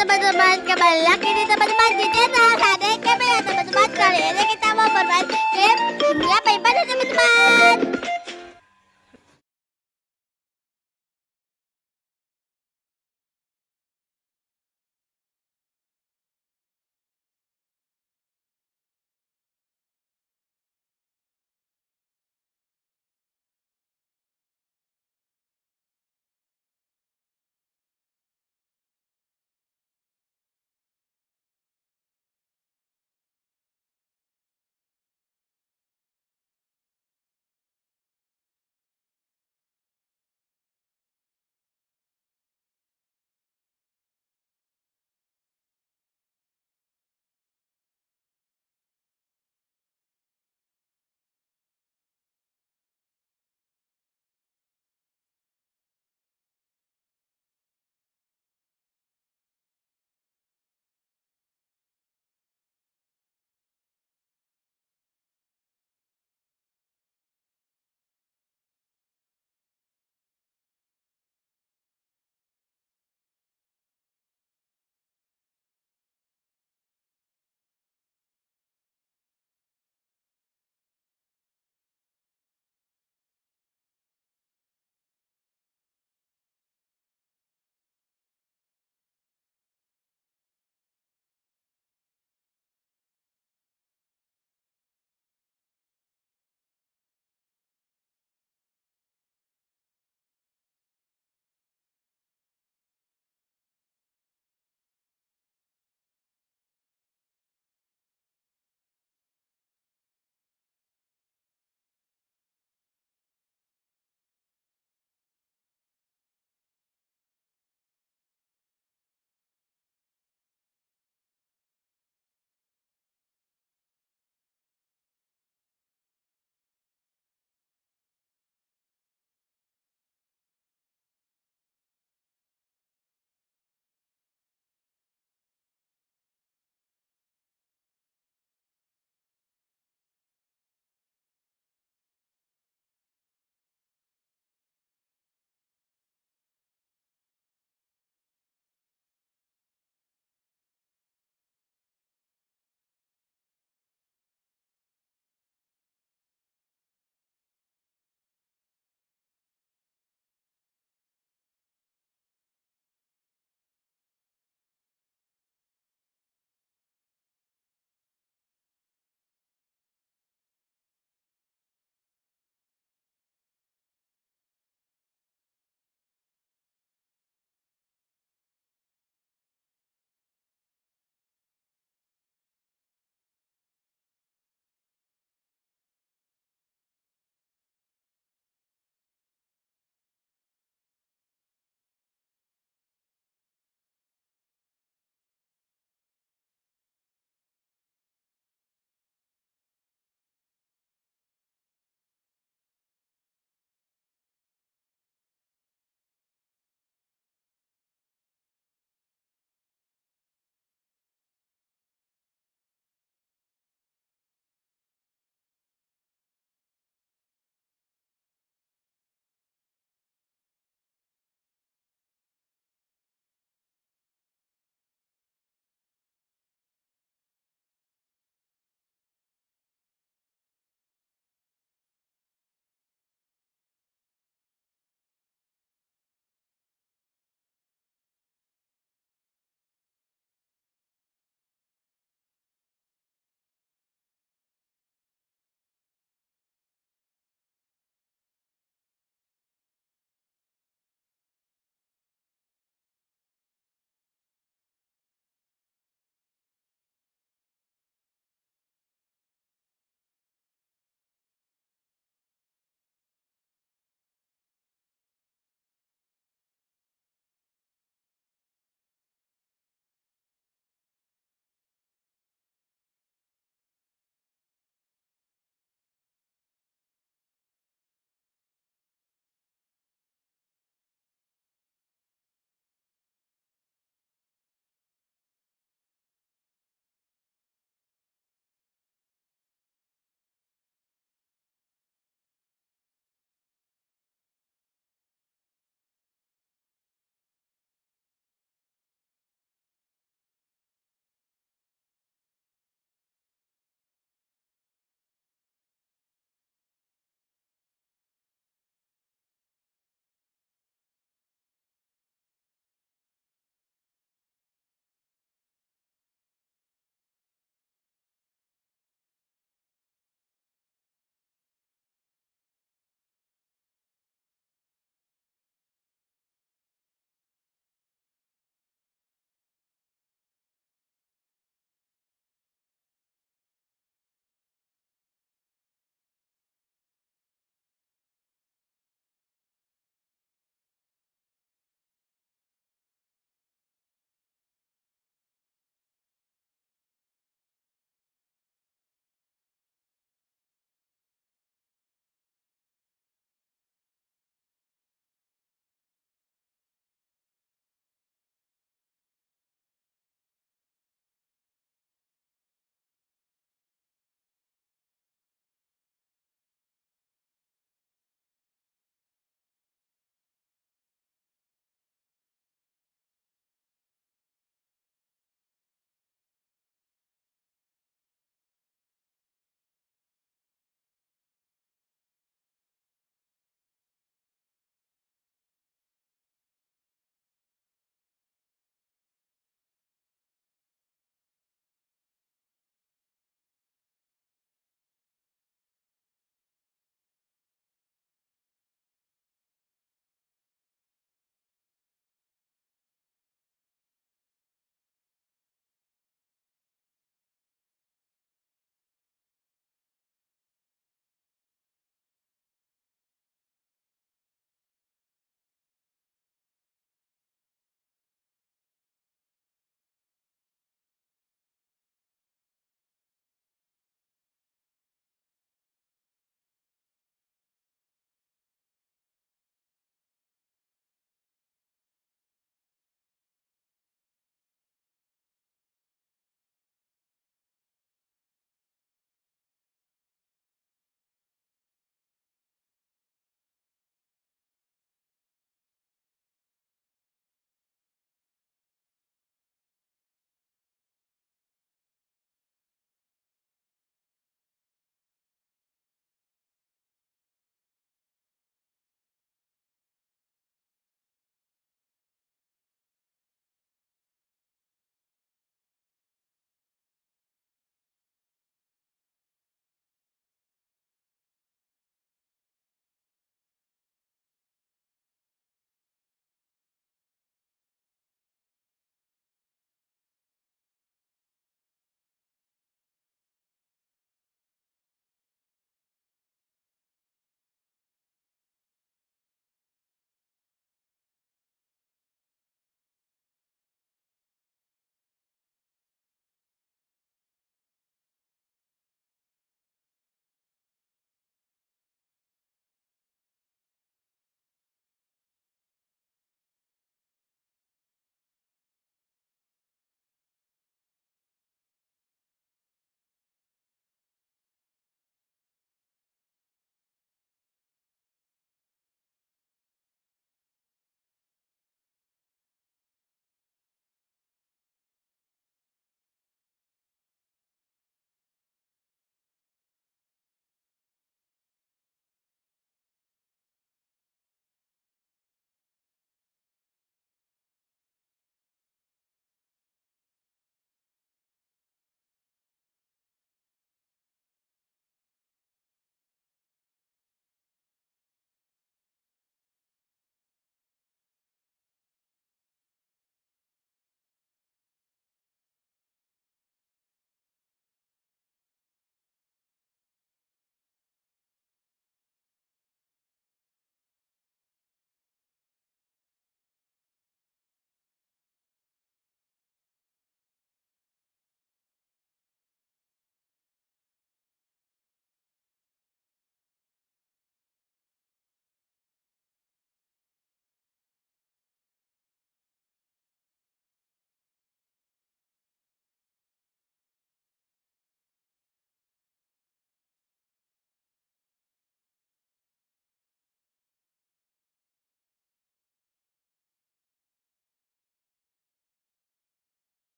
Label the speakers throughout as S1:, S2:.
S1: teman-teman Kembali lagi nih teman-teman Di channel Kadek Kami ya teman-teman Kali ini kita mau bermain game Paypal ya teman-teman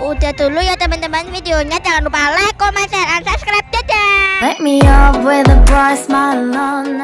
S1: Udah dulu ya teman-teman videonya. Jangan lupa like, comment, share, dan subscribe. Dadah.
S2: Let me up with a bright smile on.